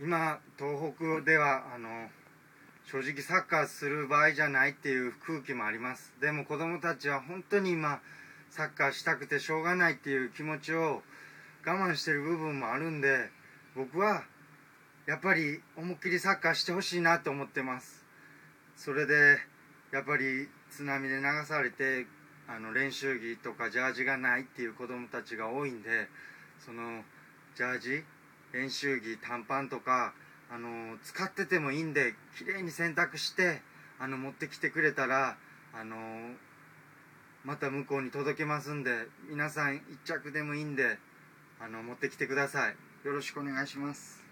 今東北ではあの正直サッカーする場合じゃないっていう空気もあります。でも子供たちは本当に今サッカーしたくてしょうがないっていう気持ちを我慢してる部分もあるんで僕はやっぱり思いっきりサッカーしてほしいなと思ってます。それでやっぱり津波で流されてあの練習着とかジャージがないっていう子供たちが多いんでそのジャージ練習着短パンとかあの使っててもいいんで綺麗に洗濯してあの持ってきてくれたらあのまた向こうに届けますんで皆さん1着でもいいんであの持ってきてください。よろしくお願いします。